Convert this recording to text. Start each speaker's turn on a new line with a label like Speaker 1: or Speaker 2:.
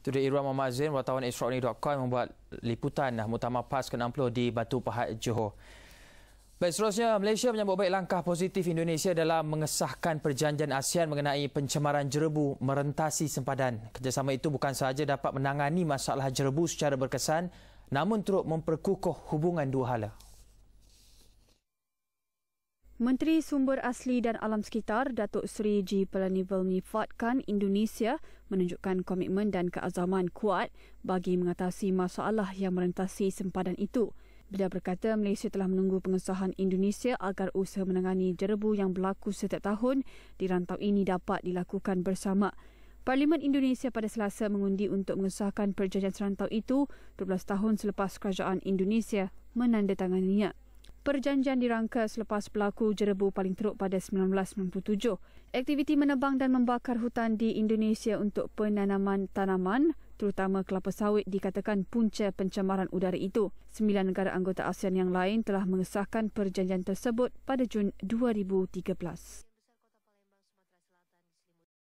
Speaker 1: Itu dia Irwan Muhammad Zain, wartawan Israeli.com yang membuat liputan Muktamar PAS ke-60 di Batu Pahat, Johor. Baik, seterusnya Malaysia menyambut baik langkah positif Indonesia dalam mengesahkan perjanjian ASEAN mengenai pencemaran jerebu merentasi sempadan. Kerjasama itu bukan sahaja dapat menangani masalah jerebu secara berkesan, namun turut memperkukuh hubungan dua hala.
Speaker 2: Menteri Sumber Asli dan Alam Sekitar Datuk Seri G. Palanivel menyifatkan Indonesia menunjukkan komitmen dan keazaman kuat bagi mengatasi masalah yang merentasi sempadan itu. Beliau berkata Malaysia telah menunggu pengesahan Indonesia agar usaha menangani jerebu yang berlaku setiap tahun di rantau ini dapat dilakukan bersama. Parlimen Indonesia pada Selasa mengundi untuk mengesahkan perjanjian serantau itu 12 tahun selepas kerajaan Indonesia menandatanganinya. Perjanjian dirangka selepas berlaku jerebu paling teruk pada 1997. Aktiviti menebang dan membakar hutan di Indonesia untuk penanaman tanaman, terutama kelapa sawit dikatakan punca pencemaran udara itu. Sembilan negara anggota ASEAN yang lain telah mengesahkan perjanjian tersebut pada Jun 2013.